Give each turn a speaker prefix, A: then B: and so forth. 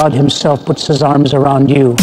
A: God Himself puts His arms around you.